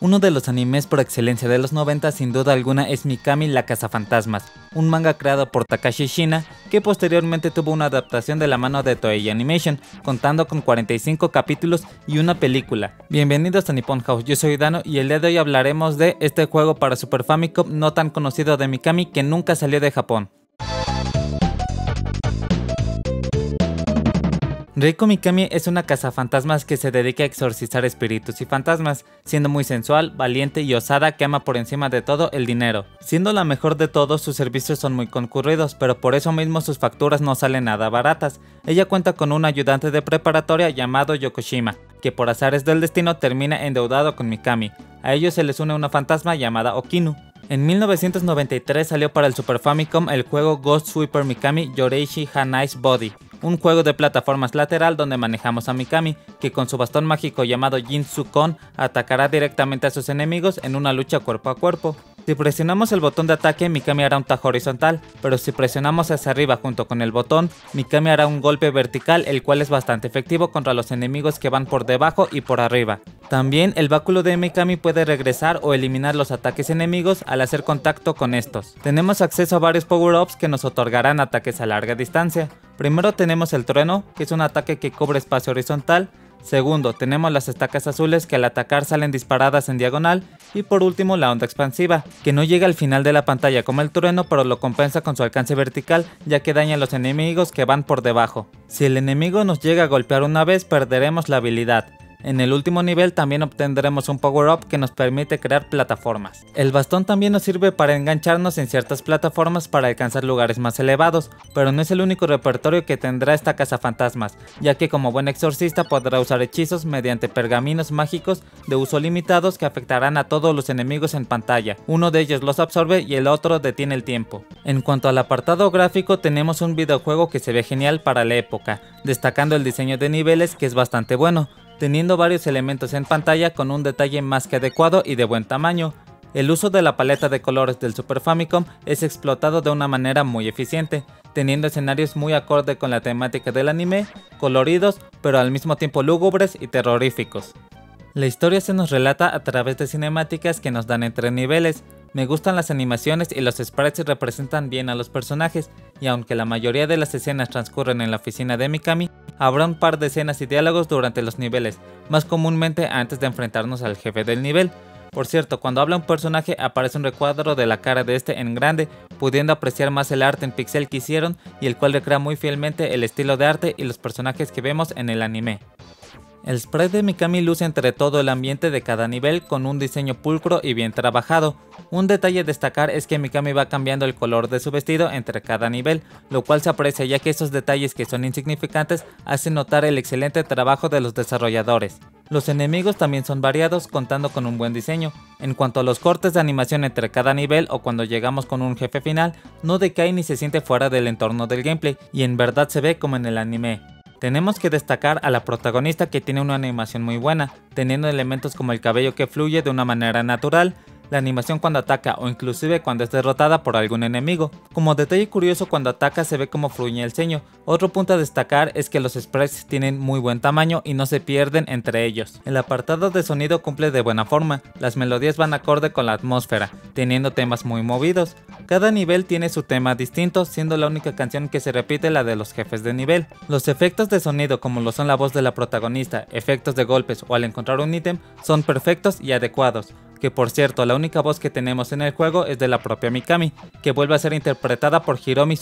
Uno de los animes por excelencia de los 90 sin duda alguna es Mikami la Cazafantasmas, un manga creado por Takashi Shina que posteriormente tuvo una adaptación de la mano de Toei Animation, contando con 45 capítulos y una película. Bienvenidos a Nippon House, yo soy Dano y el día de hoy hablaremos de este juego para Super Famicom no tan conocido de Mikami que nunca salió de Japón. Reiko Mikami es una cazafantasmas que se dedica a exorcizar espíritus y fantasmas, siendo muy sensual, valiente y osada que ama por encima de todo el dinero. Siendo la mejor de todos, sus servicios son muy concurridos, pero por eso mismo sus facturas no salen nada baratas. Ella cuenta con un ayudante de preparatoria llamado Yokoshima, que por azares del destino termina endeudado con Mikami. A ellos se les une una fantasma llamada Okinu. En 1993 salió para el Super Famicom el juego Ghost Sweeper Mikami Yoreishi Hanai's Body, un juego de plataformas lateral donde manejamos a Mikami, que con su bastón mágico llamado Kon atacará directamente a sus enemigos en una lucha cuerpo a cuerpo. Si presionamos el botón de ataque, Mikami hará un tajo horizontal, pero si presionamos hacia arriba junto con el botón, Mikami hará un golpe vertical el cual es bastante efectivo contra los enemigos que van por debajo y por arriba. También el báculo de Mikami puede regresar o eliminar los ataques enemigos al hacer contacto con estos. Tenemos acceso a varios power-ups que nos otorgarán ataques a larga distancia. Primero tenemos el trueno, que es un ataque que cubre espacio horizontal. Segundo, tenemos las estacas azules que al atacar salen disparadas en diagonal. Y por último, la onda expansiva, que no llega al final de la pantalla como el trueno, pero lo compensa con su alcance vertical, ya que daña a los enemigos que van por debajo. Si el enemigo nos llega a golpear una vez, perderemos la habilidad. En el último nivel también obtendremos un power up que nos permite crear plataformas. El bastón también nos sirve para engancharnos en ciertas plataformas para alcanzar lugares más elevados, pero no es el único repertorio que tendrá esta casa fantasmas, ya que como buen exorcista podrá usar hechizos mediante pergaminos mágicos de uso limitados que afectarán a todos los enemigos en pantalla. Uno de ellos los absorbe y el otro detiene el tiempo. En cuanto al apartado gráfico tenemos un videojuego que se ve genial para la época, destacando el diseño de niveles que es bastante bueno, teniendo varios elementos en pantalla con un detalle más que adecuado y de buen tamaño. El uso de la paleta de colores del Super Famicom es explotado de una manera muy eficiente, teniendo escenarios muy acorde con la temática del anime, coloridos, pero al mismo tiempo lúgubres y terroríficos. La historia se nos relata a través de cinemáticas que nos dan entre niveles, me gustan las animaciones y los sprites representan bien a los personajes, y aunque la mayoría de las escenas transcurren en la oficina de Mikami, habrá un par de escenas y diálogos durante los niveles, más comúnmente antes de enfrentarnos al jefe del nivel. Por cierto, cuando habla un personaje aparece un recuadro de la cara de este en grande, pudiendo apreciar más el arte en pixel que hicieron y el cual recrea muy fielmente el estilo de arte y los personajes que vemos en el anime. El spread de Mikami luce entre todo el ambiente de cada nivel con un diseño pulcro y bien trabajado. Un detalle a destacar es que Mikami va cambiando el color de su vestido entre cada nivel, lo cual se aprecia ya que esos detalles que son insignificantes hacen notar el excelente trabajo de los desarrolladores. Los enemigos también son variados contando con un buen diseño. En cuanto a los cortes de animación entre cada nivel o cuando llegamos con un jefe final, no decae ni se siente fuera del entorno del gameplay y en verdad se ve como en el anime. Tenemos que destacar a la protagonista que tiene una animación muy buena, teniendo elementos como el cabello que fluye de una manera natural, la animación cuando ataca o inclusive cuando es derrotada por algún enemigo. Como detalle curioso cuando ataca se ve como fluye el ceño. Otro punto a destacar es que los sprites tienen muy buen tamaño y no se pierden entre ellos. El apartado de sonido cumple de buena forma, las melodías van acorde con la atmósfera, teniendo temas muy movidos. Cada nivel tiene su tema distinto, siendo la única canción que se repite la de los jefes de nivel. Los efectos de sonido como lo son la voz de la protagonista, efectos de golpes o al encontrar un ítem son perfectos y adecuados que por cierto la única voz que tenemos en el juego es de la propia Mikami, que vuelve a ser interpretada por Hiromi.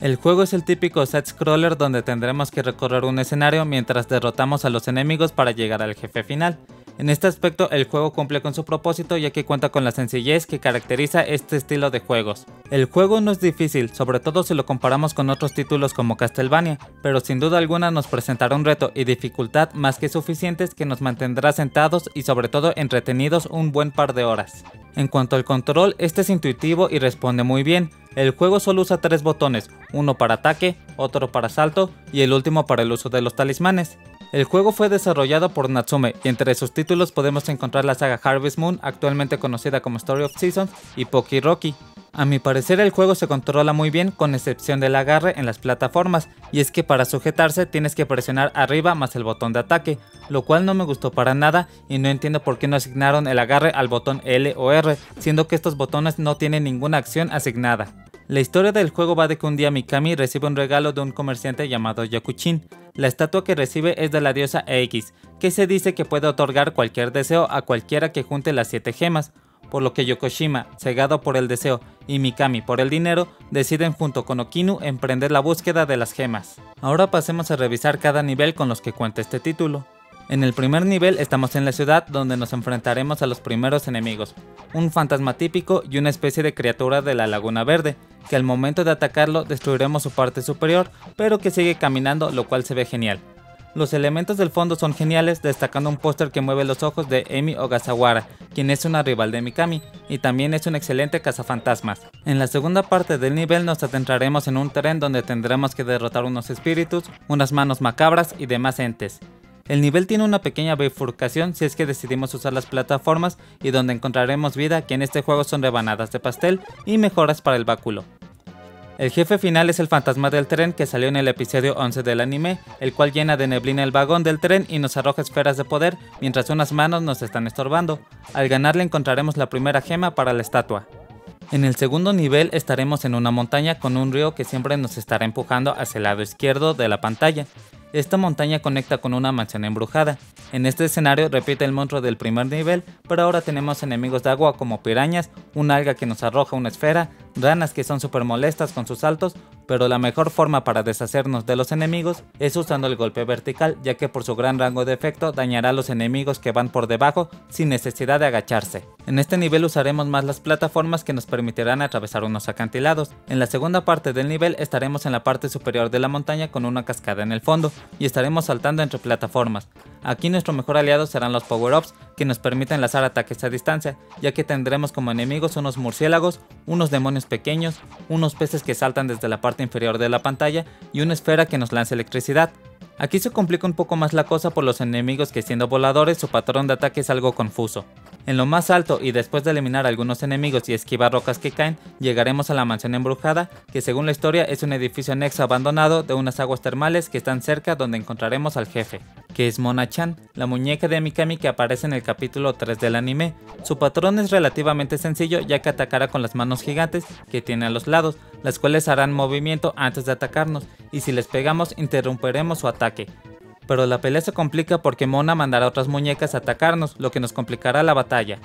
El juego es el típico side-scroller donde tendremos que recorrer un escenario mientras derrotamos a los enemigos para llegar al jefe final. En este aspecto el juego cumple con su propósito ya que cuenta con la sencillez que caracteriza este estilo de juegos. El juego no es difícil, sobre todo si lo comparamos con otros títulos como Castlevania, pero sin duda alguna nos presentará un reto y dificultad más que suficientes que nos mantendrá sentados y sobre todo entretenidos un buen par de horas. En cuanto al control, este es intuitivo y responde muy bien. El juego solo usa tres botones, uno para ataque, otro para salto y el último para el uso de los talismanes. El juego fue desarrollado por Natsume y entre sus títulos podemos encontrar la saga Harvest Moon, actualmente conocida como Story of Seasons, y Poki Rocky. A mi parecer el juego se controla muy bien con excepción del agarre en las plataformas y es que para sujetarse tienes que presionar arriba más el botón de ataque, lo cual no me gustó para nada y no entiendo por qué no asignaron el agarre al botón L o R, siendo que estos botones no tienen ninguna acción asignada. La historia del juego va de que un día Mikami recibe un regalo de un comerciante llamado Yakuchin. La estatua que recibe es de la diosa X, que se dice que puede otorgar cualquier deseo a cualquiera que junte las 7 gemas, por lo que Yokoshima, cegado por el deseo, y Mikami por el dinero, deciden junto con Okinu emprender la búsqueda de las gemas. Ahora pasemos a revisar cada nivel con los que cuenta este título. En el primer nivel estamos en la ciudad donde nos enfrentaremos a los primeros enemigos, un fantasma típico y una especie de criatura de la Laguna Verde, que al momento de atacarlo destruiremos su parte superior, pero que sigue caminando lo cual se ve genial. Los elementos del fondo son geniales, destacando un póster que mueve los ojos de Emi Ogasawara, quien es una rival de Mikami, y también es un excelente cazafantasmas. En la segunda parte del nivel nos adentraremos en un tren donde tendremos que derrotar unos espíritus, unas manos macabras y demás entes. El nivel tiene una pequeña bifurcación si es que decidimos usar las plataformas y donde encontraremos vida que en este juego son rebanadas de pastel y mejoras para el báculo. El jefe final es el fantasma del tren que salió en el episodio 11 del anime, el cual llena de neblina el vagón del tren y nos arroja esferas de poder mientras unas manos nos están estorbando. Al ganarle encontraremos la primera gema para la estatua. En el segundo nivel estaremos en una montaña con un río que siempre nos estará empujando hacia el lado izquierdo de la pantalla. Esta montaña conecta con una mansión embrujada. En este escenario repite el monstruo del primer nivel, pero ahora tenemos enemigos de agua como pirañas, un alga que nos arroja una esfera, ranas que son súper molestas con sus saltos, pero la mejor forma para deshacernos de los enemigos es usando el golpe vertical, ya que por su gran rango de efecto dañará a los enemigos que van por debajo sin necesidad de agacharse. En este nivel usaremos más las plataformas que nos permitirán atravesar unos acantilados. En la segunda parte del nivel estaremos en la parte superior de la montaña con una cascada en el fondo y estaremos saltando entre plataformas. Aquí nuestro mejor aliado serán los power-ups que nos permiten lanzar ataques a distancia, ya que tendremos como enemigos unos murciélagos, unos demonios pequeños, unos peces que saltan desde la parte inferior de la pantalla y una esfera que nos lanza electricidad. Aquí se complica un poco más la cosa por los enemigos que siendo voladores su patrón de ataque es algo confuso. En lo más alto y después de eliminar algunos enemigos y esquivar rocas que caen, llegaremos a la mansión embrujada, que según la historia es un edificio anexo abandonado de unas aguas termales que están cerca donde encontraremos al jefe, que es Mona-chan, la muñeca de Mikami que aparece en el capítulo 3 del anime. Su patrón es relativamente sencillo ya que atacará con las manos gigantes que tiene a los lados, las cuales harán movimiento antes de atacarnos, y si les pegamos interrumpiremos su ataque pero la pelea se complica porque Mona mandará otras muñecas a atacarnos, lo que nos complicará la batalla.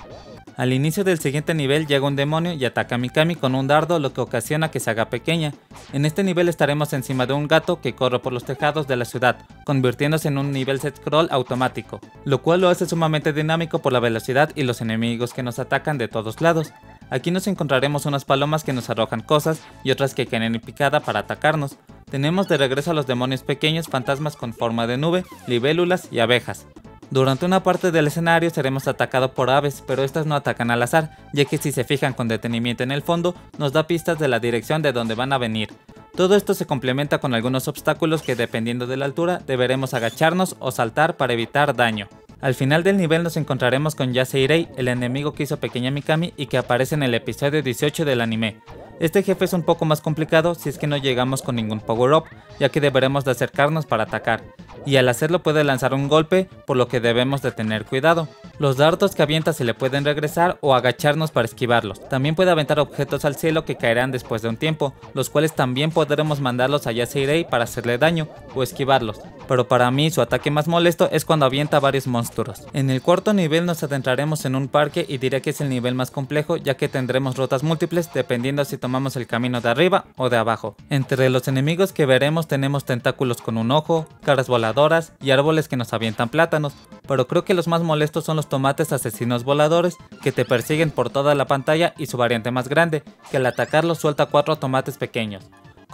Al inicio del siguiente nivel llega un demonio y ataca a Mikami con un dardo lo que ocasiona que se haga pequeña. En este nivel estaremos encima de un gato que corre por los tejados de la ciudad, convirtiéndose en un nivel set scroll automático, lo cual lo hace sumamente dinámico por la velocidad y los enemigos que nos atacan de todos lados. Aquí nos encontraremos unas palomas que nos arrojan cosas y otras que caen en picada para atacarnos. Tenemos de regreso a los demonios pequeños fantasmas con forma de nube, libélulas y abejas. Durante una parte del escenario seremos atacados por aves, pero estas no atacan al azar, ya que si se fijan con detenimiento en el fondo, nos da pistas de la dirección de donde van a venir. Todo esto se complementa con algunos obstáculos que dependiendo de la altura deberemos agacharnos o saltar para evitar daño. Al final del nivel nos encontraremos con Yaseirei, el enemigo que hizo Pequeña Mikami y que aparece en el episodio 18 del anime. Este jefe es un poco más complicado si es que no llegamos con ningún power-up, ya que deberemos de acercarnos para atacar, y al hacerlo puede lanzar un golpe, por lo que debemos de tener cuidado. Los dardos que avienta se le pueden regresar o agacharnos para esquivarlos. También puede aventar objetos al cielo que caerán después de un tiempo, los cuales también podremos mandarlos a Yaseirei para hacerle daño o esquivarlos. Pero para mí su ataque más molesto es cuando avienta varios monstruos. En el cuarto nivel nos adentraremos en un parque y diré que es el nivel más complejo ya que tendremos rutas múltiples dependiendo si tomamos el camino de arriba o de abajo. Entre los enemigos que veremos tenemos tentáculos con un ojo, caras voladoras y árboles que nos avientan plátanos, pero creo que los más molestos son los tomates asesinos voladores que te persiguen por toda la pantalla y su variante más grande, que al atacarlos suelta cuatro tomates pequeños.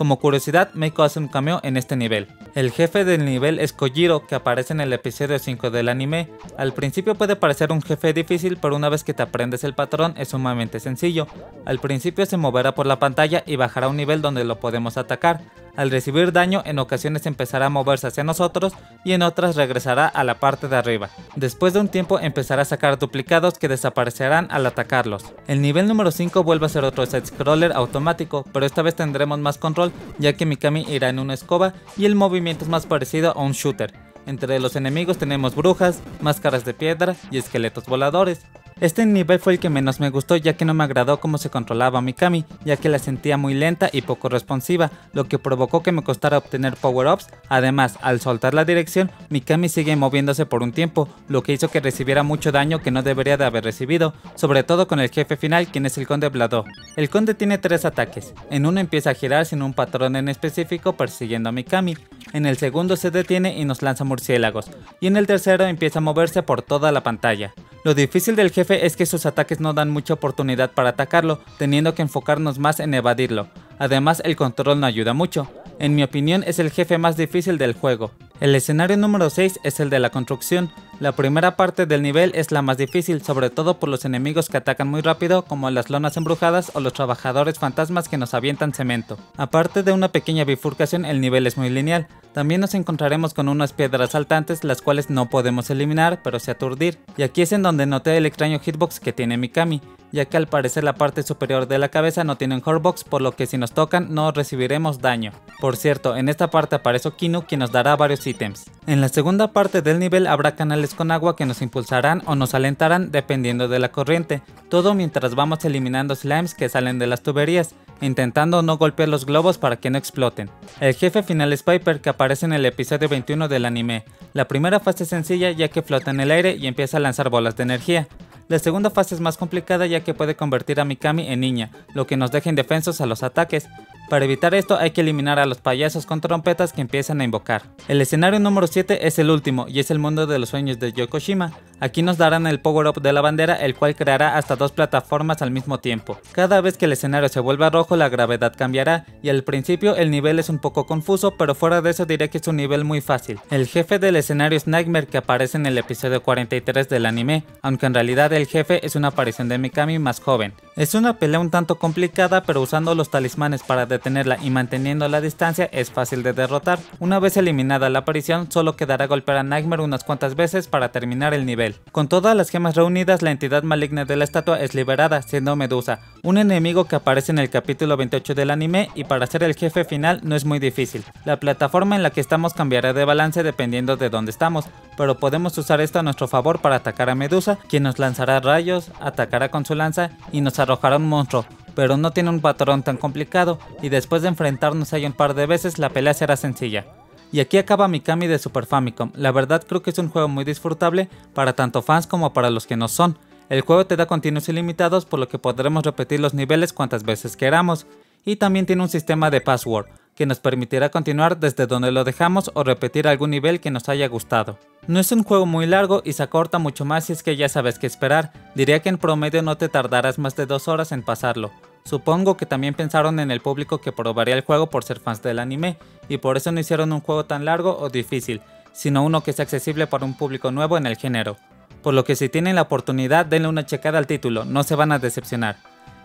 Como curiosidad, Meiko hace un cameo en este nivel. El jefe del nivel es Kojiro, que aparece en el episodio 5 del anime. Al principio puede parecer un jefe difícil, pero una vez que te aprendes el patrón es sumamente sencillo. Al principio se moverá por la pantalla y bajará a un nivel donde lo podemos atacar. Al recibir daño en ocasiones empezará a moverse hacia nosotros y en otras regresará a la parte de arriba. Después de un tiempo empezará a sacar duplicados que desaparecerán al atacarlos. El nivel número 5 vuelve a ser otro side scroller automático, pero esta vez tendremos más control ya que Mikami irá en una escoba y el movimiento es más parecido a un shooter. Entre los enemigos tenemos brujas, máscaras de piedra y esqueletos voladores. Este nivel fue el que menos me gustó ya que no me agradó cómo se controlaba Mikami, ya que la sentía muy lenta y poco responsiva, lo que provocó que me costara obtener power-ups. Además, al soltar la dirección, Mikami sigue moviéndose por un tiempo, lo que hizo que recibiera mucho daño que no debería de haber recibido, sobre todo con el jefe final quien es el conde Blado. El conde tiene tres ataques, en uno empieza a girar sin un patrón en específico persiguiendo a Mikami, en el segundo se detiene y nos lanza murciélagos, y en el tercero empieza a moverse por toda la pantalla. Lo difícil del jefe es que sus ataques no dan mucha oportunidad para atacarlo, teniendo que enfocarnos más en evadirlo. Además el control no ayuda mucho. En mi opinión es el jefe más difícil del juego. El escenario número 6 es el de la construcción. La primera parte del nivel es la más difícil, sobre todo por los enemigos que atacan muy rápido como las lonas embrujadas o los trabajadores fantasmas que nos avientan cemento. Aparte de una pequeña bifurcación el nivel es muy lineal, también nos encontraremos con unas piedras saltantes las cuales no podemos eliminar pero se aturdir, y aquí es en donde noté el extraño hitbox que tiene Mikami, ya que al parecer la parte superior de la cabeza no tiene un hurtbox por lo que si nos tocan no recibiremos daño. Por cierto, en esta parte aparece Kinu quien nos dará varios ítems. En la segunda parte del nivel habrá canales con agua que nos impulsarán o nos alentarán dependiendo de la corriente, todo mientras vamos eliminando slimes que salen de las tuberías, intentando no golpear los globos para que no exploten. El jefe final es Piper que aparece en el episodio 21 del anime. La primera fase es sencilla ya que flota en el aire y empieza a lanzar bolas de energía. La segunda fase es más complicada ya que puede convertir a Mikami en niña, lo que nos deja indefensos a los ataques, para evitar esto hay que eliminar a los payasos con trompetas que empiezan a invocar. El escenario número 7 es el último y es el mundo de los sueños de Yokoshima. Aquí nos darán el power up de la bandera el cual creará hasta dos plataformas al mismo tiempo. Cada vez que el escenario se vuelva rojo la gravedad cambiará y al principio el nivel es un poco confuso pero fuera de eso diré que es un nivel muy fácil. El jefe del escenario es Nightmare que aparece en el episodio 43 del anime, aunque en realidad el jefe es una aparición de Mikami más joven. Es una pelea un tanto complicada pero usando los talismanes para tenerla y manteniendo la distancia es fácil de derrotar. Una vez eliminada la aparición, solo quedará golpear a Nightmare unas cuantas veces para terminar el nivel. Con todas las gemas reunidas, la entidad maligna de la estatua es liberada, siendo Medusa, un enemigo que aparece en el capítulo 28 del anime y para ser el jefe final no es muy difícil. La plataforma en la que estamos cambiará de balance dependiendo de dónde estamos, pero podemos usar esto a nuestro favor para atacar a Medusa, quien nos lanzará rayos, atacará con su lanza y nos arrojará un monstruo, pero no tiene un patrón tan complicado y después de enfrentarnos ahí un par de veces la pelea será sencilla. Y aquí acaba Mikami de Super Famicom, la verdad creo que es un juego muy disfrutable para tanto fans como para los que no son. El juego te da continuos ilimitados por lo que podremos repetir los niveles cuantas veces queramos, y también tiene un sistema de password, que nos permitirá continuar desde donde lo dejamos o repetir algún nivel que nos haya gustado. No es un juego muy largo y se acorta mucho más si es que ya sabes qué esperar, diría que en promedio no te tardarás más de dos horas en pasarlo. Supongo que también pensaron en el público que probaría el juego por ser fans del anime, y por eso no hicieron un juego tan largo o difícil, sino uno que sea accesible para un público nuevo en el género. Por lo que si tienen la oportunidad denle una checada al título, no se van a decepcionar.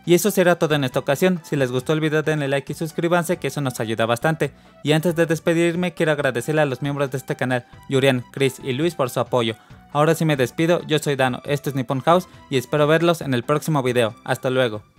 Y eso será todo en esta ocasión, si les gustó el video denle like y suscríbanse que eso nos ayuda bastante. Y antes de despedirme quiero agradecerle a los miembros de este canal, Yurian, Chris y Luis por su apoyo. Ahora sí me despido, yo soy Dano, esto es Nippon House y espero verlos en el próximo video, hasta luego.